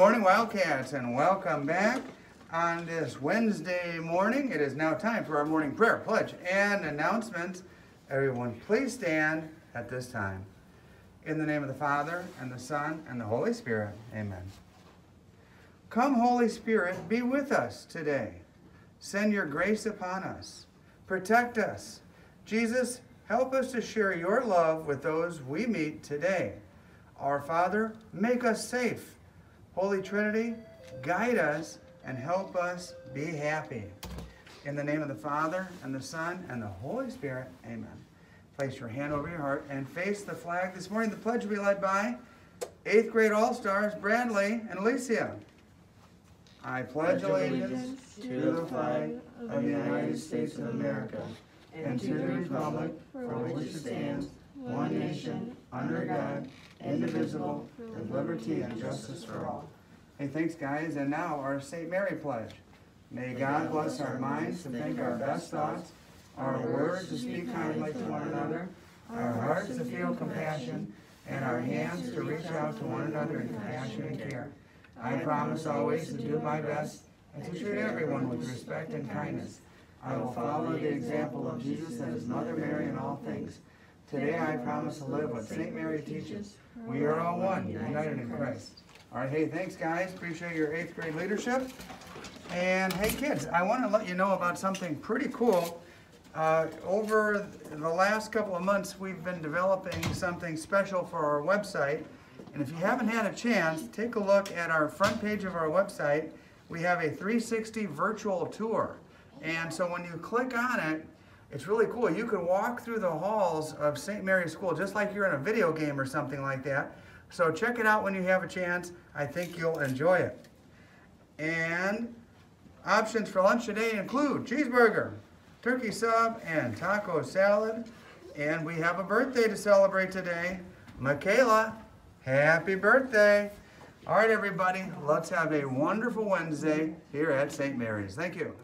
Wildcats, and welcome back on this Wednesday morning. It is now time for our morning prayer, pledge, and announcements. Everyone, please stand at this time. In the name of the Father, and the Son, and the Holy Spirit. Amen. Come, Holy Spirit, be with us today. Send your grace upon us. Protect us. Jesus, help us to share your love with those we meet today. Our Father, make us safe. Holy Trinity, guide us and help us be happy. In the name of the Father, and the Son, and the Holy Spirit, amen. Place your hand over your heart and face the flag. This morning, the pledge will be led by 8th grade All-Stars Bradley and Alicia. I pledge allegiance to the flag of the United States of America and to the republic for which it stands, one nation, under God, indivisible, with liberty and justice for all. Hey, thanks, guys. And now our St. Mary pledge. May God bless our minds to think our best thoughts, our words to speak kindly to one another, our hearts to feel compassion, and our hands to reach out to one another in compassion and care. I promise always to do my best and to treat everyone with respect and kindness. I will follow the example of Jesus and his mother Mary in all things. Today I promise to live what St. Mary teaches. We are all one, united in Christ. All right, hey, thanks guys. Appreciate your eighth grade leadership. And hey kids, I want to let you know about something pretty cool. Uh, over the last couple of months, we've been developing something special for our website. And if you haven't had a chance, take a look at our front page of our website. We have a 360 virtual tour. And so when you click on it, it's really cool. You can walk through the halls of St. Mary's School just like you're in a video game or something like that. So check it out when you have a chance. I think you'll enjoy it. And options for lunch today include cheeseburger, turkey sub, and taco salad. And we have a birthday to celebrate today. Michaela, happy birthday. All right, everybody, let's have a wonderful Wednesday here at St. Mary's. Thank you.